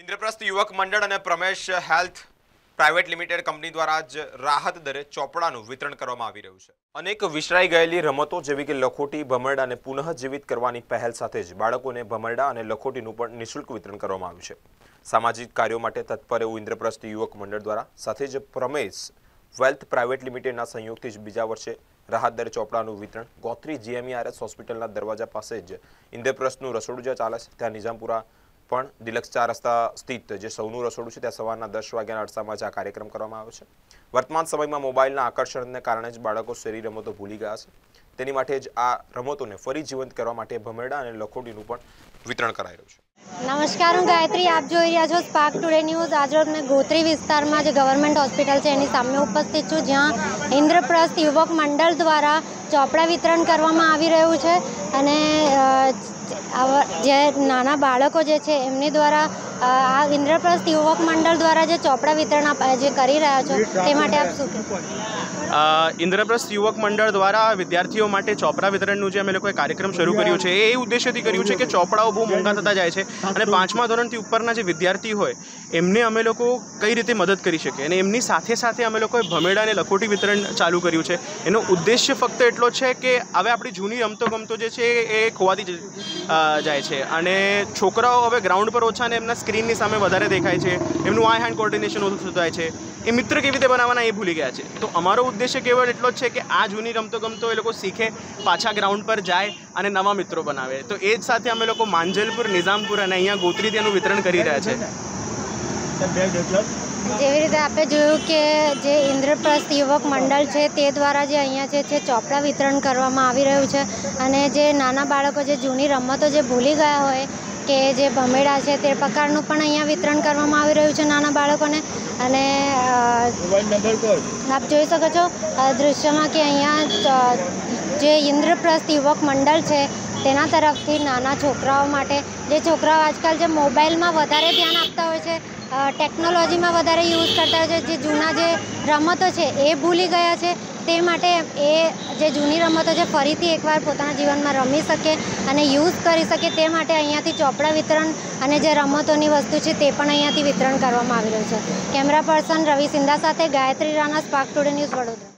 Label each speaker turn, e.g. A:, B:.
A: ઇન્દ્રપ્રસ્થ યુવક મંડળ અને Pramesh health private limited company દ્વારા જ રાહત દરે ચોપડાનું વિતરણ કરવામાં આવી રહ્યું છે. અનેક વિસરાઈ ગયેલી રમતો જેવી કે લખોટી ભમરડાને પુનઃજીવિત કરવાની પહેલ સાથે જ બાળકોને ભમરડા અને લખોટીનું પણ નિઃશુલ્ક વિતરણ કરવામાં આવ્યું છે. સામાજિક કાર્યો માટે તત્પર એવું ઇન્દ્રપ્રસ્થ યુવક મંડળ દ્વારા સાથે જ પ્રમેશ વેલ્થ પ્રાઇવેટ લિમિટેડના સંયોગથી જ બીજા વર્ષે રાહત દરે ચોપડાનું વિતરણ ગોત્રી જીએમઈઆરએસ હોસ્પિટલના દરવાજા પાસે જ ઇન્દ્રપ્રસ્થનું રસોડું જ્યાં ચાલે છે, ત્યાં નિઝામપુરા પણ ડિલક્સ ચાર રસ્તા સ્થિત જે સૌનું રસોડું છે, ત્યાં સવારના દસ વાગ્યાના અરસામાં જ આ કાર્યક્રમ કરવામાં આવ્યો છે. વર્તમાન સમયમાં મોબાઈલના આકર્ષણને કારણે જ બાળકો શેરી રમતો ભૂલી ગયા છે. તેની માટે જ આ રમતોને ફરી જીવંત કરવા માટે ભમેડા અને લખોટીનું પણ વિતરણ કરાઈ રહ્યું છે.
B: નમસ્કાર, હું ગાયત્રી. આપ જોઈ રહ્યા છો સ્પાર્ક ટુડે ન્યૂઝ આજરોજ મેં ગોત્રી વિસ્તારમાં જે ગવર્મેન્ટ હોસ્પિટલ છે, એની સામે ઉપસ્થિત છું, જ્યાં ઇન્દ્રપ્રસ્થ યુવક મંડળ દ્વારા ચોપડા વિતરણ કરવામાં આવી રહ્યું છે. અને જે નાના બાળકો જે છે, એમની દ્વારા આ ઇન્દ્રપ્રસ્થ યુવક મંડળ દ્વારા જે ચોપડા વિતરણ આપ, જે કરી રહ્યા છો તે માટે આપ શું
C: ઇન્દ્રપ્રસ્થ યુવક મંડળ દ્વારા વિદ્યાર્થીઓ માટે ચોપડા વિતરણનું જે અમે લોકોએ કાર્યક્રમ શરૂ કર્યો છે, એ ઉદ્દેશ્યથી કર્યું છે કે ચોપડાઓ બહુ મોંઘા થતા જાય છે અને પાંચમા ધોરણથી ઉપરના જે વિદ્યાર્થી હોય, એમને અમે લોકો કઈ રીતે મદદ કરી શકીએ? અને એમની સાથે સાથે અમે લોકોએ ભમેડા અને લખોટી વિતરણ ચાલુ કર્યું છે. એનો ઉદ્દેશ્ય ફક્ત એટલો છે કે હવે આપણી જૂની રમતો ગમતો જે છે એ ખોવાતી જાય છે. અને છોકરાઓ હવે ગ્રાઉન્ડ પર ઓછા અને એમના સ્ક્રીનની સામે વધારે દેખાય છે, એમનું આઈ હેન્ડ કોર્ડિનેશન ઓછું થાય છે. એ મિત્ર કેવી રીતે બનાવવાના એ ભૂલી ગયા છે. તો અમારો ઉદ્દેશ્ય કેવળ એટલો જ છે કે આ જૂની રમતો ગમતો એ લોકો શીખે, પાછા ગ્રાઉન્ડ પર જાય અને નવા મિત્રો બનાવે. તો એ જ સાથે અમે લોકો માંજલપુર, નિઝામપુર અને અહીંયા ગોત્રી તેનું વિતરણ કરી રહ્યા છે.
B: જેવી રીતે આપણે જોયું કે જે ઇન્દ્રપ્રસ્થ યુવક મંડળ છે, તે દ્વારા જે અહીંયા જે છે ચોપડા વિતરણ કરવામાં આવી રહ્યું છે અને જે નાના બાળકો, જે જૂની રમતો જે ભૂલી ગયા હોય કે જે ભમેડા છે તે પ્રકારનું પણ અહીંયા વિતરણ કરવામાં આવી રહ્યું છે નાના બાળકોને. અને આપ જોઈ શકો છો દૃશ્યમાં કે અહીંયા જે ઇન્દ્રપ્રસ્થ યુવક મંડળ છે તેના તરફથી નાના છોકરાઓ માટે જે છોકરાઓ આજકાલ જે મોબાઈલમાં વધારે ધ્યાન આપતા હોય છે ટેકનોલોજીમાં વધારે યુઝ કરતા હોય છે જે જૂના જે રમતો છે એ ભૂલી ગયા છે. તે માટે એ જે જૂની રમતો છે, ફરીથી એકવાર પોતાના જીવનમાં રમી શકે અને યુઝ કરી શકે તે માટે અહીંયાથી ચોપડા વિતરણ અને જે રમતોની વસ્તુ છે, તે પણ અહીંયાથી વિતરણ કરવામાં આવી રહ્યું છે. કેમેરા પર્સન રવિ સિંધા સાથે Gayatri Rana, spark today news Vadodara.